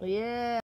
Oh, yeah.